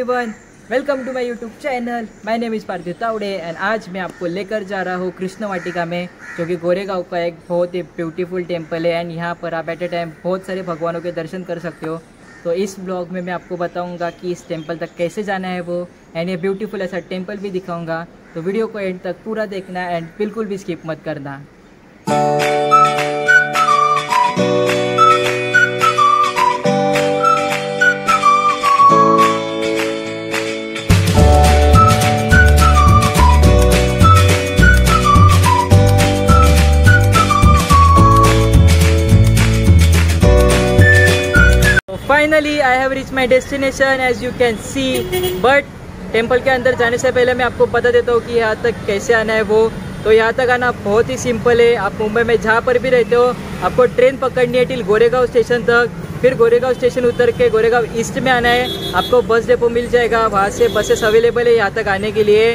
Everyone welcome to my YouTube channel my name is Parthiv Tawde and आज मैं आपको लेकर जा रहा हूँ कृष्ण वाटिका में, जो कि गोरेगांव का एक बहुत ही ब्यूटीफुल टेंपल है एंड यहाँ पर आप एट ए टाइम बहुत सारे भगवानों के दर्शन कर सकते हो। तो इस ब्लॉग में मैं आपको बताऊँगा कि इस टेंपल तक कैसे जाना है वो एंड ये ब्यूटीफुल ऐसा टेंपल भी दिखाऊँगा। तो वीडियो को एंड तक पूरा देखना एंड बिल्कुल भी स्किप मत करना। Finally I have reach my destination as you can see but temple के अंदर जाने से पहले मैं आपको बता देता हूँ कि यहाँ तक कैसे आना है वो। तो यहाँ तक आना बहुत ही सिंपल है। आप मुंबई में जहाँ पर भी रहते हो आपको ट्रेन पकड़नी है टिल गोरेगांव स्टेशन तक। फिर गोरेगांव स्टेशन उतर के गोरेगांव ईस्ट में आना है। आपको बस डेपो मिल जाएगा। वहाँ से बसेस अवेलेबल है यहाँ तक आने के लिए।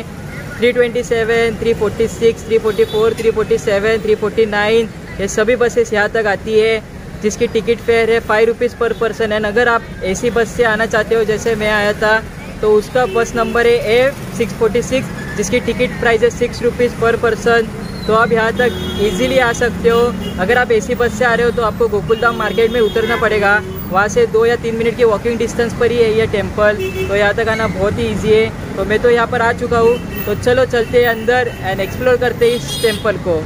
327, 346, 344, 347, 349 ये सभी बसेस यहाँ तक आती है। जिसकी टिकट फेयर है five rupees per person and अगर आप एसी बस से आना चाहते हो, जैसे मैं आया था तो उसका बस नंबर है ए सिक्स फोर्टी सिक्स जिसकी टिकट प्राइस है सिक्स रुपीज़ पर पर्सन तो आप यहाँ तक इजीली आ सकते हो। अगर आप एसी बस से आ रहे हो तो आपको गोकुलधाम मार्केट में उतरना पड़ेगा। वहाँ से दो या तीन मिनट की वॉकिंग डिस्टेंस पर ही है ये टेंपल तो यहाँ तक आना बहुत ही ईजी है। तो मैं तो यहाँ पर आ चुका हूँ। तो चलो चलते हैं अंदर एंड एक्सप्लोर करते हैं इस टेंपल को।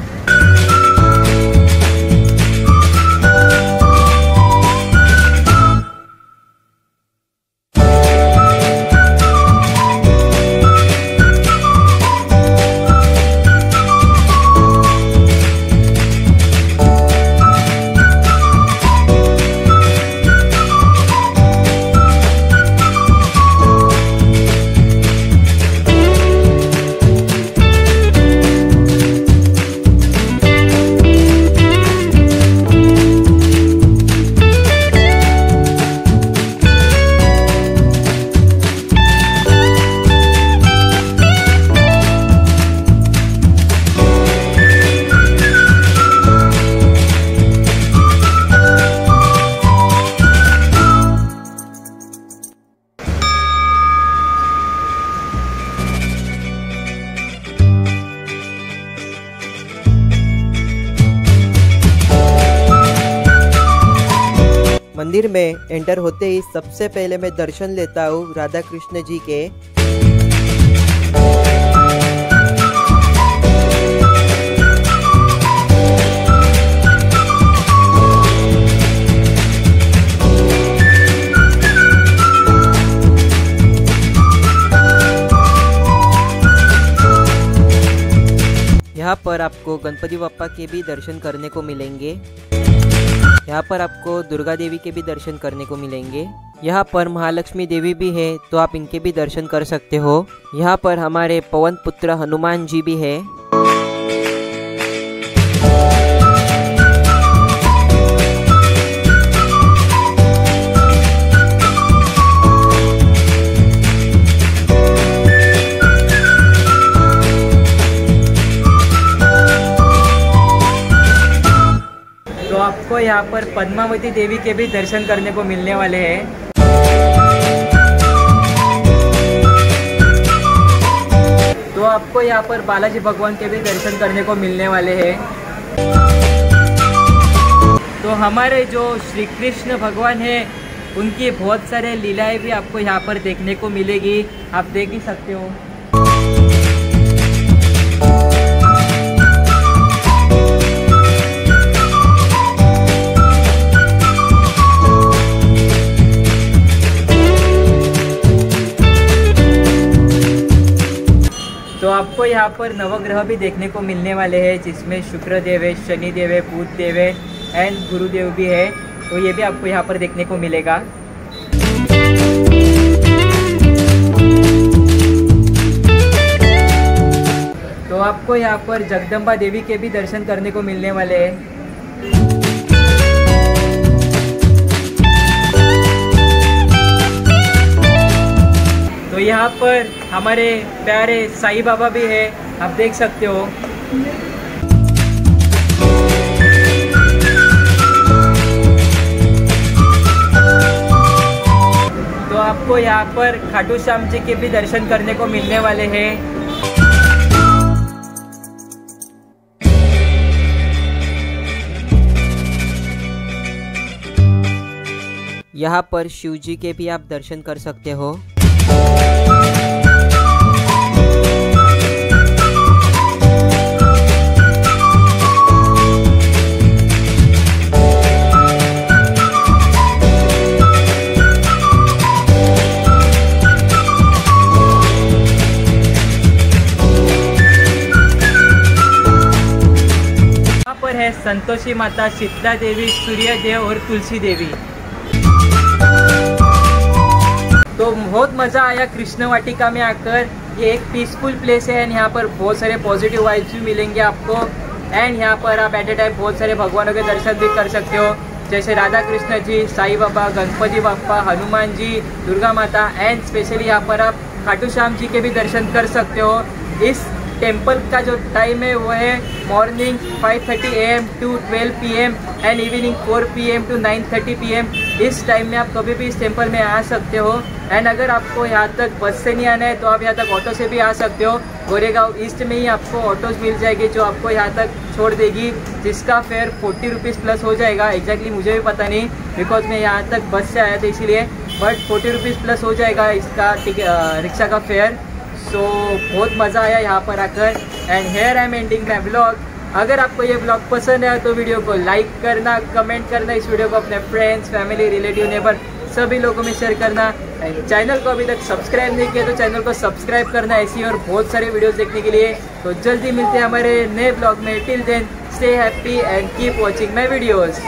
मंदिर में एंटर होते ही सबसे पहले मैं दर्शन लेता हूँ राधा कृष्ण जी के। यहाँ पर आपको गणपति बप्पा के भी दर्शन करने को मिलेंगे। यहाँ पर आपको दुर्गा देवी के भी दर्शन करने को मिलेंगे। यहाँ पर महालक्ष्मी देवी भी है तो आप इनके भी दर्शन कर सकते हो। यहाँ पर हमारे पवन पुत्र हनुमान जी भी है। आपको यहाँ पर पद्मावती देवी के भी दर्शन करने को मिलने वाले हैं। तो आपको यहाँ पर बालाजी भगवान के भी दर्शन करने को मिलने वाले हैं। तो हमारे जो श्री कृष्ण भगवान है, उनकी बहुत सारे लीलाएँ भी आपको यहाँ पर देखने को मिलेगी। आप देख ही सकते हो। यहाँ पर नवग्रह भी देखने को मिलने वाले हैं, जिसमें शुक्र देव है शनिदेव है, बुध देव है एंड गुरुदेव भी है तो ये भी आपको यहाँ पर देखने को मिलेगा। तो आपको यहाँ पर जगदम्बा देवी के भी दर्शन करने को मिलने वाले हैं। तो यहाँ पर हमारे प्यारे साईं बाबा भी है, आप देख सकते हो। तो आपको यहाँ पर खाटू श्याम जी के भी दर्शन करने को मिलने वाले हैं। यहाँ पर शिव जी के भी आप दर्शन कर सकते हो। है संतोषी माता शीतला देवी सूर्य देव और तुलसी देवी। बहुत मज़ा आया कृष्ण वाटिका में आकर। ये एक पीसफुल प्लेस है एंड यहाँ पर बहुत सारे पॉजिटिव वाइब्स भी मिलेंगे आपको। एंड यहाँ पर आप एट ए टाइम बहुत सारे भगवानों के दर्शन भी कर सकते हो। जैसे राधा कृष्ण जी, साई बाबा, गणपति बापा हनुमान जी, दुर्गा माता एंड स्पेशली यहाँ पर आप खाटू श्याम जी के भी दर्शन कर सकते हो। इस टेंपल का जो टाइम है वो है morning 5:30 thirty AM to 12 PM and evening 4 PM to 9:30 PM इस टाइम में आप कभी भी इस टेंपल में आ सकते हो। एंड अगर आपको यहाँ तक बस से नहीं आना है तो आप यहाँ तक ऑटो से भी आ सकते हो। गोरेगांव ईस्ट में ही आपको ऑटोज मिल जाएगी, जो आपको यहाँ तक छोड़ देगी, जिसका फेयर फोर्टी रुपीज़ प्लस हो जाएगा। एग्जैक्टली मुझे भी पता नहीं बिकॉज़ मैं यहाँ तक बस से आया था इसीलिए। बट फोर्टी रुपीज़ प्लस हो जाएगा इसका रिक्शा का फेयर सो बहुत मज़ा आया यहाँ पर आकर। And here I am ending my blog अगर आपको ये ब्लॉग पसंद है तो वीडियो को लाइक करना कमेंट करना, इस वीडियो को अपने फ्रेंड्स फैमिली रिलेटिव नेबर सभी लोगों में शेयर करना। एंड चैनल को अभी तक सब्सक्राइब नहीं किया तो चैनल को सब्सक्राइब करना ऐसी और बहुत सारे वीडियोस देखने के लिए। तो जल्दी मिलते हैं हमारे नए ब्लॉग में। Till then stay happy and keep watching my videos